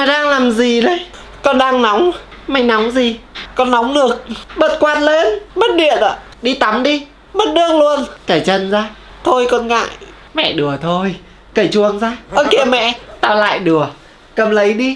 Mày đang làm gì đấy? Con đang nóng. Mày nóng gì? Con nóng được. Bật quạt lên. Mất điện ạ. Đi tắm đi. Mất nước luôn. Cởi chân ra. Thôi con ngại. Mẹ đùa thôi. Cởi chuông ra. Ơ kìa mẹ. Tao lại đùa. Cầm lấy đi.